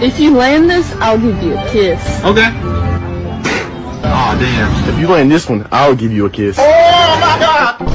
If you land this, I'll give you a kiss. Okay. Aw, damn. If you land this one, I'll give you a kiss. Oh my god!